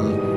Bye.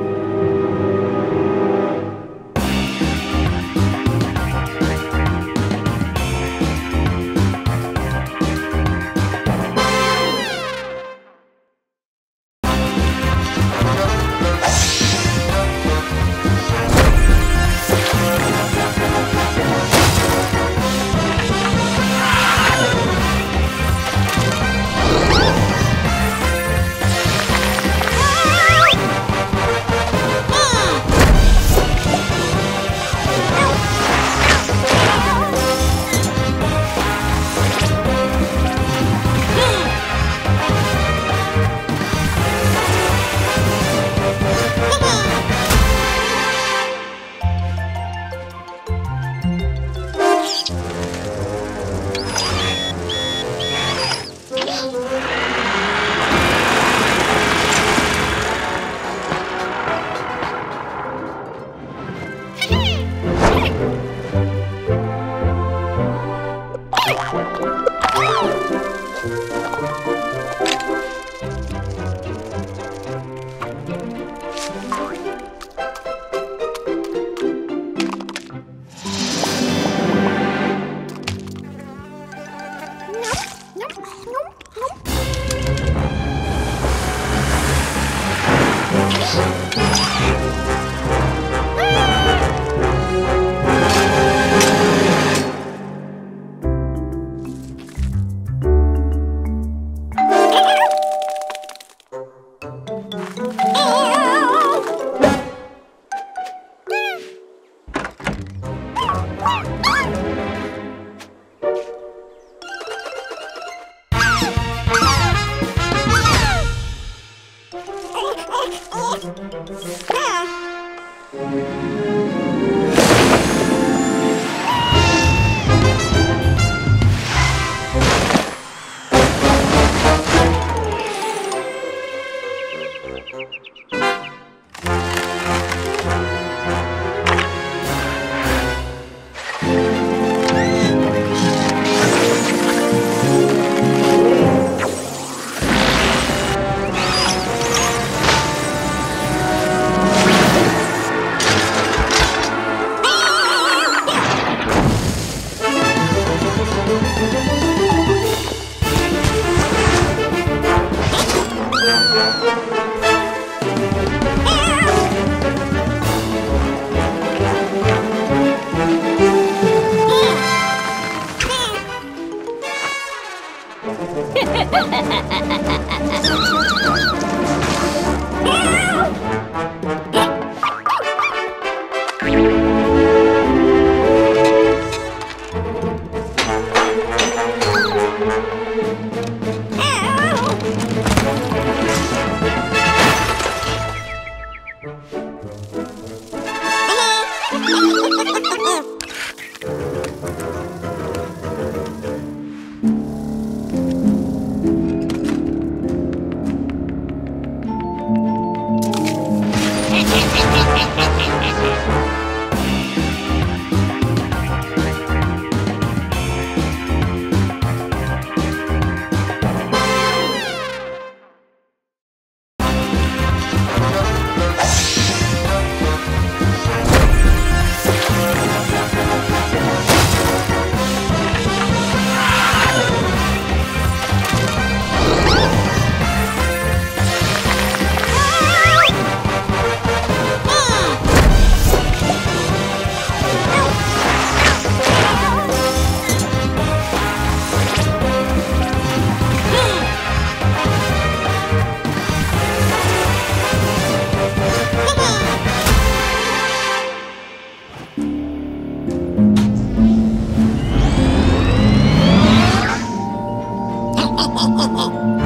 哈哈哈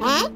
Huh?